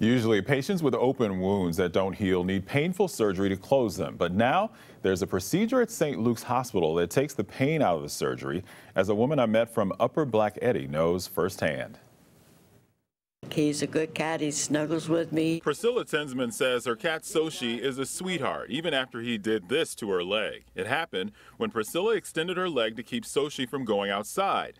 Usually, patients with open wounds that don't heal need painful surgery to close them. But now, there's a procedure at St. Luke's Hospital that takes the pain out of the surgery, as a woman I met from Upper Black Eddy knows firsthand. He's a good cat. He snuggles with me. Priscilla Tensman says her cat Soshi is a sweetheart, even after he did this to her leg. It happened when Priscilla extended her leg to keep Soshi from going outside.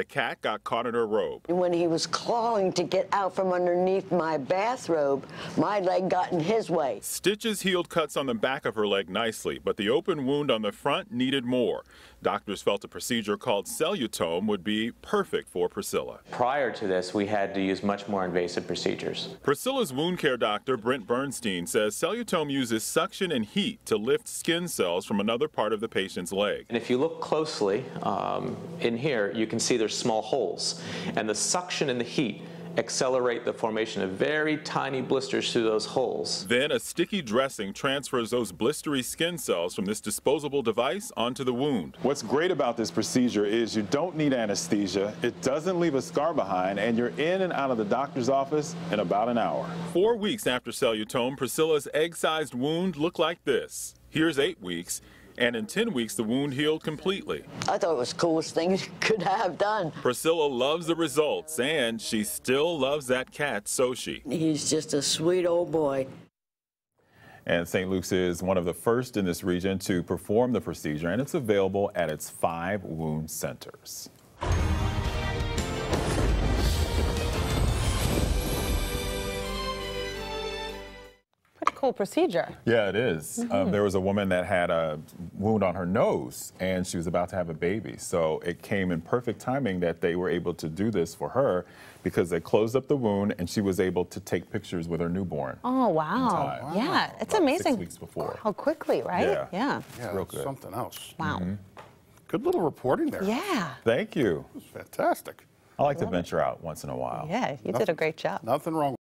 The cat got caught in her robe. When he was clawing to get out from underneath my bathrobe, my leg got in his way. Stitches healed cuts on the back of her leg nicely, but the open wound on the front needed more. Doctors felt a procedure called cellutome would be perfect for Priscilla. Prior to this, we had to use much more invasive procedures. Priscilla's wound care doctor, Brent Bernstein, says cellutome uses suction and heat to lift skin cells from another part of the patient's leg. And if you look closely um, in here, you can see there's small holes. And the suction and the heat accelerate the formation of very tiny blisters through those holes. Then a sticky dressing transfers those blistery skin cells from this disposable device onto the wound. What's great about this procedure is you don't need anesthesia, it doesn't leave a scar behind, and you're in and out of the doctor's office in about an hour. Four weeks after cellutome, Priscilla's egg-sized wound looked like this. Here's eight weeks. And in 10 weeks, the wound healed completely. I thought it was the coolest thing you could have done. Priscilla loves the results, and she still loves that cat, Soshi. He's just a sweet old boy. And St. Luke's is one of the first in this region to perform the procedure, and it's available at its five wound centers. Cool procedure. Yeah, it is. Mm -hmm. um, mm-hmm. there was a woman that had a wound on her nose and she was about to have a baby. So it came in perfect timing that they were able to do this for her because they closed up the wound and she was able to take pictures with her newborn. Oh, wow. wow. Yeah, it's amazing. Six weeks before. How quickly, right? Yeah. Yeah, yeah real good. something else. Wow. Mm -hmm. Good little reporting there. Yeah. Thank you. It was fantastic. I like to venture it. out once in a while. Yeah, you nothing, did a great job. Nothing wrong